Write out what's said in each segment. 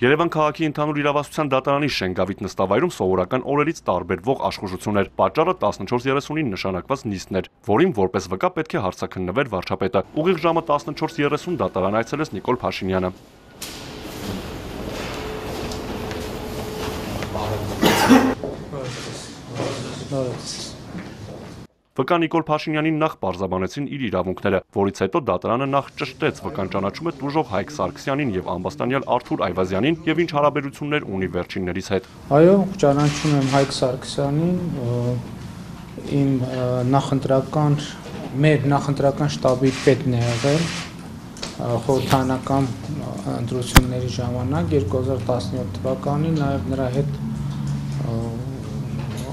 Երևան քաղաքի ընդհանուր իրավասության դատարանի Շենգավիթ նստավայրում սովորական օրերից տարբերվող աշխուժություններ։ Պատճառը 14:39-ին նշանակված նիստն էր, որին որպես վկա պետք է հարցաքննվեր վարչապետը։ Ուղիղ ժամը 14:30 դատարան այցելեց Նիկոլ Փաշինյանը։ Վկա Նիկոլ Փաշինյանին նախ պարզաբանեցին իր իրավունքները, որից հետո դատարանը նախ ճշտեց. Վկան ճանաչում է տուժող Հայկ Սարգսյանին եւ ամբաստանյալ Արթուր Այվազյանին եւ ինչ հարաբերություններ ունի վերջիններից հետ։ Այո, ճանաչում եմ Հայկ Սարգսյանին, իմ նախընտրական մեր նախընտրական շտաբի պետն է եղել խորհրդանական ընտրությունների ժամանակ 2017 թվականին նաև նրա հետ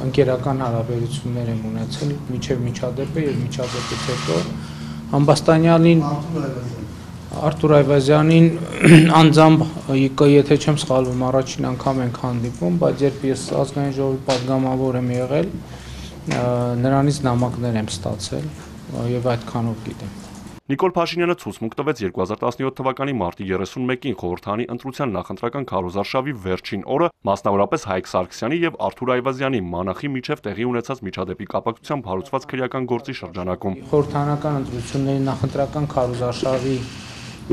ընկերական հարաբերություններ եմ ունեցել միջև միջադեպը եւ միջադեպից հետո Համբաստանյանին Արտուր Այվազյանին անձամբ եթե չեմ սխալվում առաջին անգամ ենք հանդիպում, բայց երբ ես ազգային ժողովի падգամավոր եմ եղել, նրանից նամակներ եմ ստացել եւ այդքանով գիտեմ։ Նիկոլ Փաշինյանը ցուցմունք տվեց 2017 թվականի մարտի 31-ին խորհրդանի ընտրության նախընտրական քարոզարշավի վերջին օրը, մասնավորապես Հայկ Սարգսյանի եւ Արթուր Այվազյանի մանախի միջև տեղի ունեցած միջադեպի կապակցությամբ հարուցված քրեական գործի շրջանակում։ Խորհրդանական ընտրությունների նախընտրական քարոզարշավի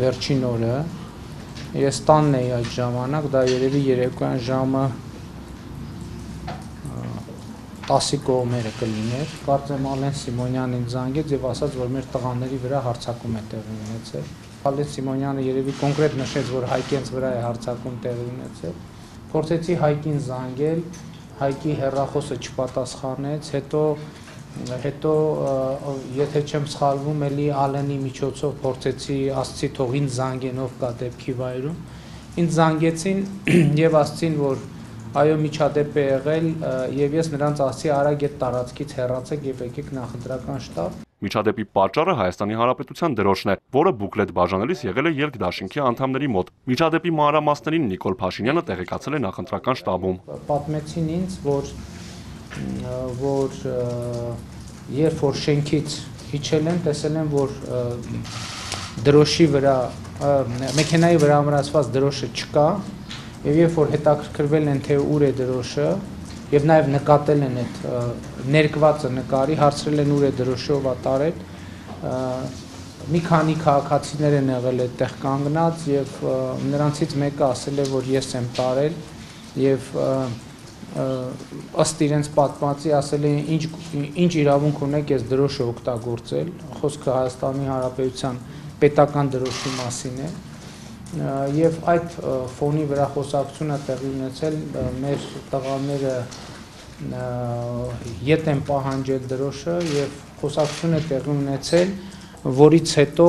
վերջին օրը ես տանն էի այդ ժամանակ, դա երևի երեկոյան ժամը 10-ի կողմերը կլիներ։ Կարծեմ Ալեն Սիմոնյանին զանգեց եւ ասաց, որ մեր տղաների վրա հարցակում է տեղի ունեցել։ Ալեն Սիմոնյանը երևի կոնկրետ նշեց, որ Հայկենց վրա է հարցակում տեղի ունեցել։ Փորձեցի Հայկին զանգել, Հայկի հերախոսը չպատասխանեց, հետո հետո եթե չեմ սխալվում, էլի Ալենի միջոցով փորձեցի ասցի թող ինձ զանգենով կա դեպքի վայրում։ Ինձ զանգեցին եւ ասցին, որ այո միջադեպ է եղել եւ ես նրանց ասացի արագ այդ տարածքից հեռացեք եւ եկեք նախընտրական շտաբ Միջադեպի պատճառը Հայաստանի Հանրապետության դրոշն է, որը բուկլետ բաժանելիս եղել է երկդաշինքի անդամների մոտ։ Միջադեպի մանրամասներին Նիկոլ Փաշինյանը տեղեկացել է նախընտրական շտաբում։ Պատմեցին ինձ, որ որ երբ որ շենքից իջել են, տեսել են, որ դրոշի վրա մեքենայի վրա ամրացված դրոշը չկա, Եվ երբ որ հետաքրքրվել են թե ուր է դրոշը, եւ նաեւ նկատել են այդ ներկվածը նկարի, հարցրել են ուր է դրոշով ատարել, մի քանի քաղաքացիներ են եղել այդտեղ կանգնած եւ նրանցից մեկը ասել է, որ ես եմ տարել եւ ըստ իրենց պատմածի ասել են ինչ ինչ իրավունք ունեք ես դրոշը օգտագործել խոսքը Հայաստանի Հանրապետության պետական դրոշի մասին է եւ այդ ֆոնի վրա խոսակցությունը տեղի ունեցել մեր տղաները ետ են պահանջել դրոշը եւ խոսակցություն է տեղի ունեցել որից հետո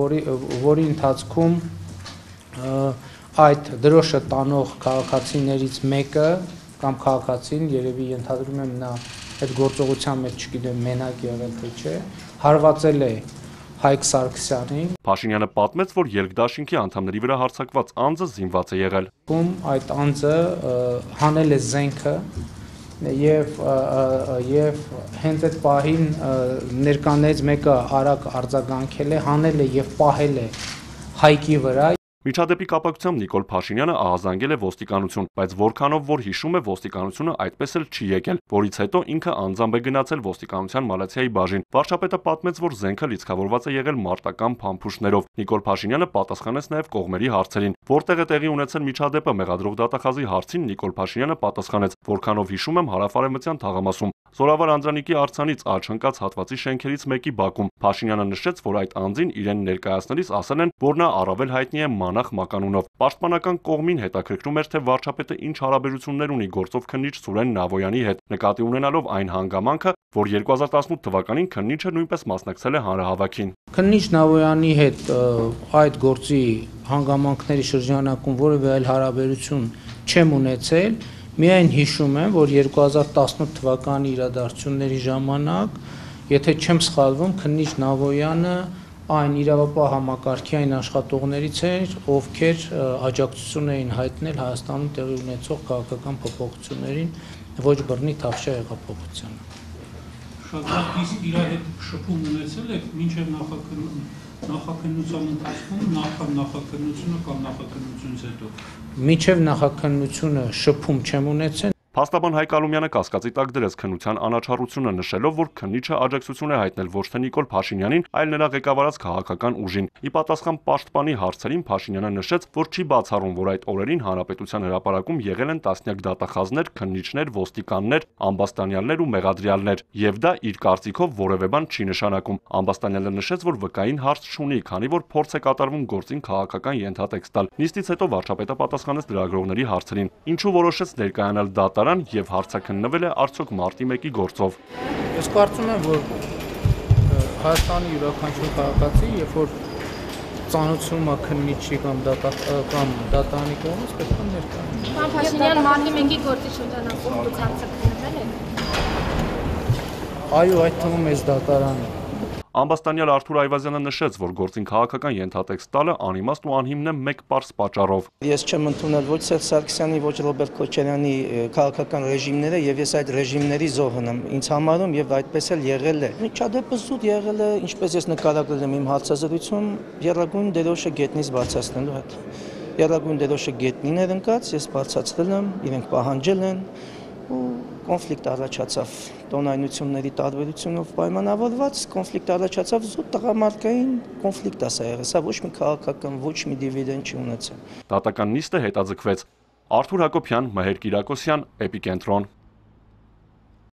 որի որի ընթացքում այդ դրոշը տանող քաղաքացիներից մեկը կամ քաղաքացին երևի ենթադրում եմ նա այդ գործողության մեջ չգիտեմ մենակ եղել թե չէ հարվածել է Հայկ Սարգսյանին։ Փաշինյանը պատմեց, որ երկդաշինքի անդամների վրա հարձակված անձը զինված է եղել։ Ում այդ անձը հանել է զենքը եւ եւ հենց այդ պահին ներկանից մեկը արագ արձագանքել է, հանել է եւ պահել է հայկի վրա Միջադեպի կապակցությամբ Նիկոլ Փաշինյանը ահազանգել է ոստիկանություն, բայց որքանով որ հիշում է ոստիկանությունը այդպես էլ չի եկել, որից հետո ինքը անձամբ է գնացել ոստիկանության Մալացիայի բաժին։ Վարչապետը պատմեց, որ զենքը լիցքավորված է եղել մարտական փամփուշտներով։ Նիկոլ Փաշինյանը պատասխանեց նաև կողմերի հարցերին։ Որտեղ է տեղի ունեցել միջադեպը մեղադրող դատախազի հարցին Նիկոլ Փաշինյանը պատասխանեց, որքանով հիշում եմ հարավարեմտյան թաղամասում Զորավար Անդրանիկի արցանից աճ ընկած հատվածի շենքերից մեկի բակում Փաշինյանը նշեց, որ այդ անձին իրեն ներկայացնելիս ասել են, որ նա առավել հայտնի է Մանախ Մականունով։ Պաշտպանական կողմին հետաքրքրում էր, թե վարչապետը ինչ հարաբերություններ ունի գործով քննիչ Սուրեն Նավոյանի հետ, նկատի ունենալով այն հանգամանքը, որ 2018 թվականին քննիչը նույնպես մասնակցել է հանրահավաքին։ Քննիչ Նավոյանի հետ այդ գործի հանգամանքների շրջանակում որևէ այլ հարաբերություն չեմ ունեցել, միայն հիշում եմ, որ 2018 թվականի իրադարձությունների ժամանակ, եթե չեմ սխալվում, քննիչ Նավոյանը այն իրավապահ համակարգի այն աշխատողներից էր, ովքեր աջակցություն էին հայտնել Հայաստանում տեղի ունեցող քաղաքական փոփոխություններին, ոչ բռնի թավշյա հեղափոխությանը։ Շատ իսկ իր հետ շփում ունեցել եք մինչև նախաքրում նախաքննության ընթացքում նախ նախաքննությունը կամ նախաքննությունից հետո Միջև նախաքննությունը շփում չեմ ունեցել Փաստաբան Հայկ Ալումյանը կասկածի տակ դրեց քննության անաչառությունը նշելով, որ քննիչը աջակցություն է հայտնել ոչ թե Նիկոլ Փաշինյանին, այլ նրա ղեկավարած քաղաքական ուժին։ Ի պատասխան պաշտպանի հարցերին Փաշինյանը նշեց, որ չի բացառում, որ այդ օրերին հանրապետության հրապարակում եղել են տասնյակ դատախազներ, քննիչներ, ոստիկաններ, ամբաստանյալներ ու մեղադրյալներ, եւ դա իր կարծիքով որևէ բան չի նշանակում։ Ամբաստանյալը նշեց, որ վկային հարց չունի, քանի որ փորձ է կատարվում գործին քաղաքական ենթատեքստ տալ։ Նիստից հետո վարչապետը պատասխանեց լրագրողների հարցերին։ Ինչու որոշեց ներկայանալ դատա դատարան եւ հարցաքննվել է արդյոք մարտի 1-ի գործով։ Ես կարծում եմ, որ Հայաստանի յուրաքանչյուր քաղաքացի, երբ որ ծանոթում է քննիչի կամ դատա կամ դատանի կողմից պետք է ներկայանա։ Պարոն Փաշինյան, մարտի 1-ի գործի շրջանակում դուք հարցաքննվել եք։ Այո, այդ թվում էս դատարանը Ամբաստանյալ Արթուր Այվազյանը նշեց, որ գործին քաղաքական ենթատեքստ տալը անիմաստ ու անհիմն է մեկ པարս պատճառով։ Ես չեմ ընդունել ոչ Սերժ Սարգսյանի, ոչ Ռոբերտ Քոչարյանի քաղաքական ռեժիմները եւ ես այդ ռեժիմների զոհն եմ ինձ համարում եւ այդպես էլ եղել է։ Միջադեպը զուտ եղել է, ինչպես ես նկարագրել եմ իմ հարցազրույցում, Երագույն դերոշը գետնից բարձրացնելու հետ։ Երագույն դերոշը գետնին էր ընկած, ես բարձրացրել եմ, իրենք պահանջել են ու կոնֆլիկտ առաջացավ տոնայնությունների տարբերությունով պայմանավորված կոնֆլիկտ առաջացավ զուտ տղամարդկային կոնֆլիկտ ասա եղել սա ոչ մի քաղաքական ոչ մի դիվիդենդ չի ունեցել դատական նիստը հետաձգվեց. Արթուր Հակոբյան, Մհեր Կիրակոսյան, Էպիկենտրոն